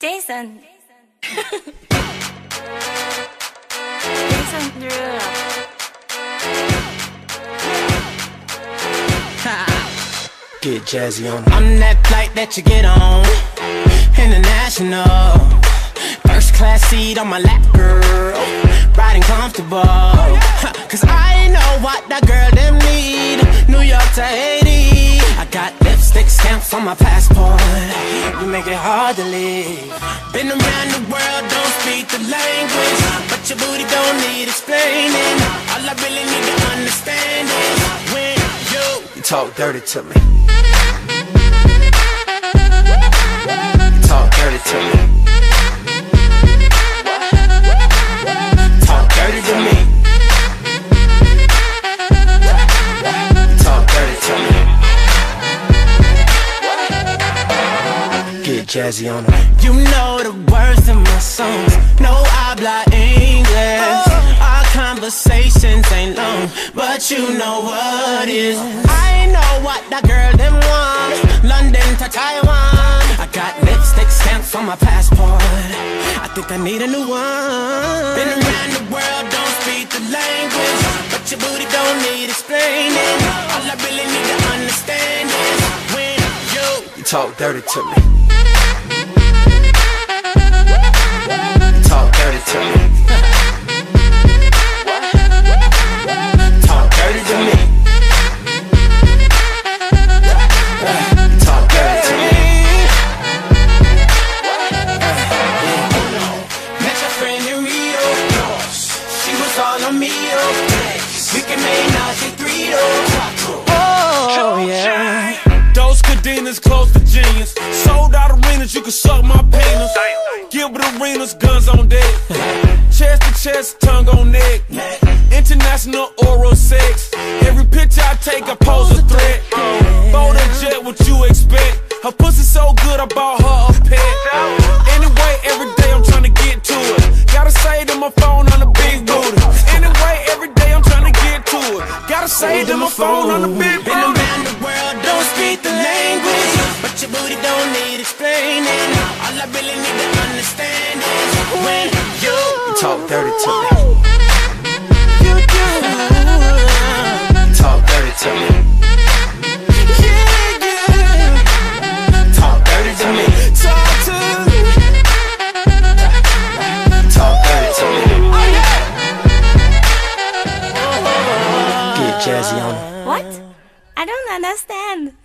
Jason. Jason Derulo. Get jazzy on. I'm that flight that you get on. International. First class seat on my lap, girl. Riding comfortable. Cause I know what that girl them need. New York to Haiti. I lipstick stamps on my passport. You make it hard to leave. Been around the world, don't speak the language. But your booty don't need explaining. All I really need to understand is when you, you talk dirty to me. Jazzy on them. You know the words of my songs. No I habla English. Oh. Our conversations ain't long, but you know what is. I know what that girl them want. London to Taiwan. I got lipstick stamps on my passport. I think I need a new one. Been around the world, don't speak the language. But your booty don't need explaining. All I really need to understand is when you, you talk dirty to me. She was all on me. oh. We can make Nazi three Oh, oh yeah. Those cadenas close to genius. Sold out arenas, you can suck my penis. Gilbert Arenas, guns on deck. Chest to chest, tongue on neck. International oral sex. Every picture I take, I pose a threat. Bold and jet, what you expect? Her pussy so good, I bought Gotta say my phone on the big Been booty. around the world, don't speak the language. But your booty don't need explaining. All I really need to understand is when you, you talk dirty to me. You do. Talk dirty to me. jersey on. What? I don't understand.